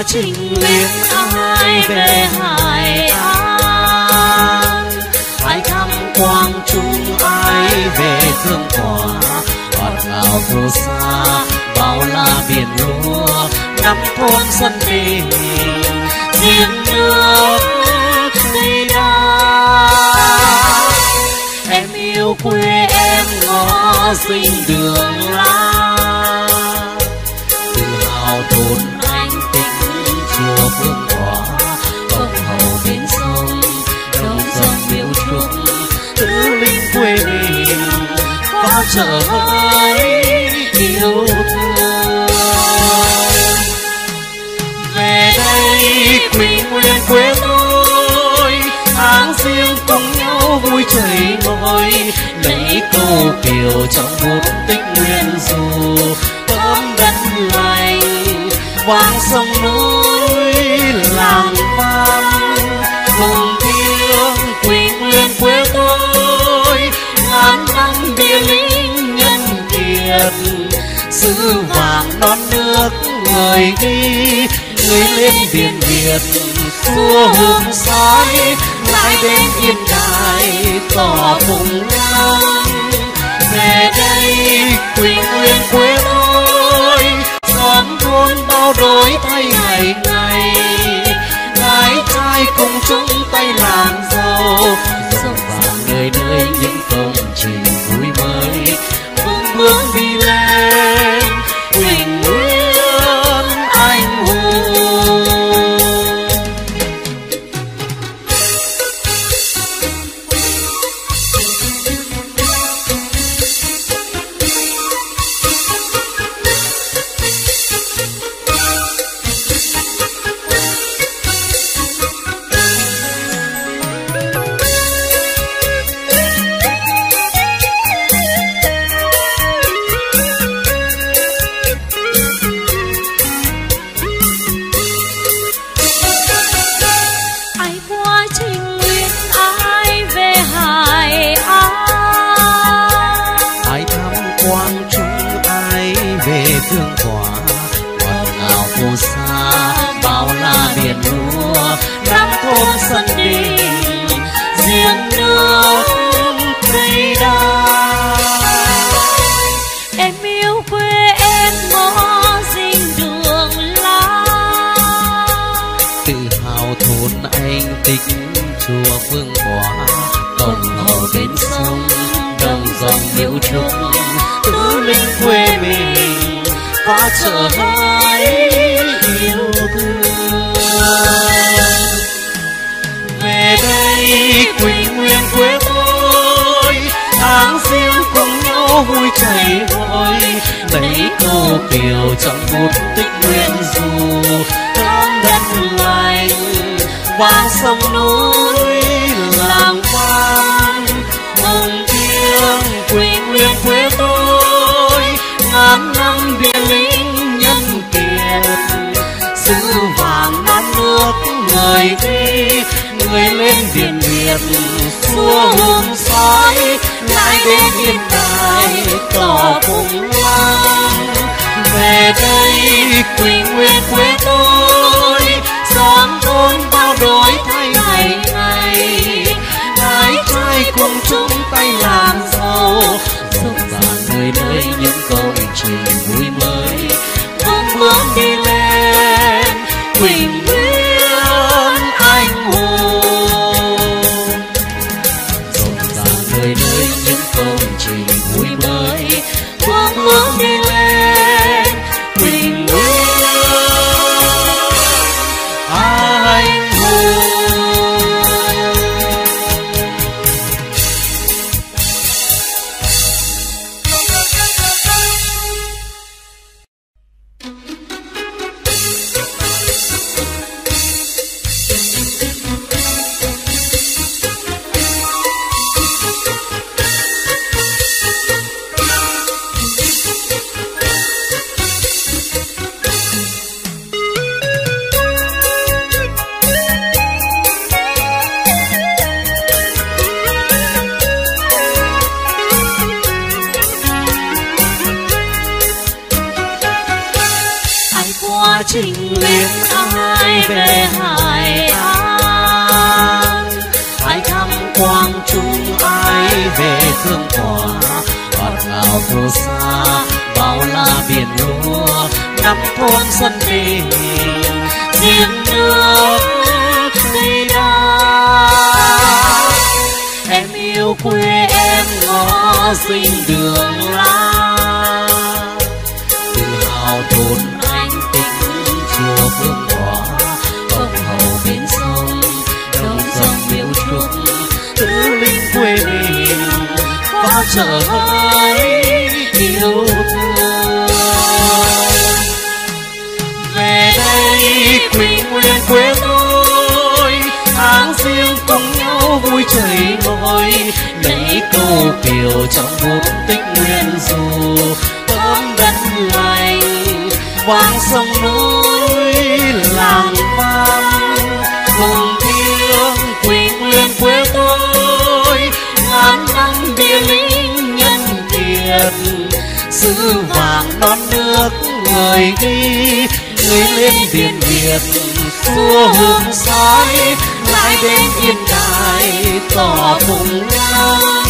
qua trình luyện ai về hải an? Ai thăm quang trung ai về thương quả ngọt ngào phù sa, bao la biển lúa, năm thôn dân tình riêng nước, cây đa. Em yêu quê em ngõ dinh đường lai có trở yêu thương. Về đây quỳnh nguyên quê tôi, tháng riêng cùng nhau vui chảy ngồi. Lấy câu kiều trong buốt tích nguyên dù thơm đất lành vang sông núi. Người đi người lên biển việt, xua hương sói lại đến yên đài, tỏ vùng lăng về đây quỳnh nguyên quê tôi, xóm thôn bao đổi thay ngày ngày chùa phương hòa cổng hồ bên sông, đồng dòng miếu trung. Tứ linh quê mình, có trở hỡi yêu thương. Về đây quỳnh nguyên quê tôi tháng riêng cùng nhau vui chảy hội. Mấy câu kiều trong một tích nguyên dù, thơm đất lành vang sông núi. Người đi, người lên biển biệt xua hương sói lại đến yên đài tỏ cùng lang về đây quỳnh nguyên quê tôi xóm thôn bao đổi thay ngày ngày gái trai cùng chung tay làm giàu rộn ràng nơi nơi những công trình vui mới. Bước bước đi trình ai về hải an. Hãy thăm quang trung ai về thương quả Bạt ngào phù sa bao la biển lúa, năm thôn dân mình riêng trở hỡi yêu thương. Về đây quỳnh nguyên quê tôi, tháng riêng cùng nhau vui chảy nổi lấy câu kiều trong bút tích nguyên dù tôm đất lành vang sông núi, làng vang. Cùng kiệt sứ vàng non nước người đi người lên biển việt, xua hương soi lại đến yên đài tỏ cùng lăng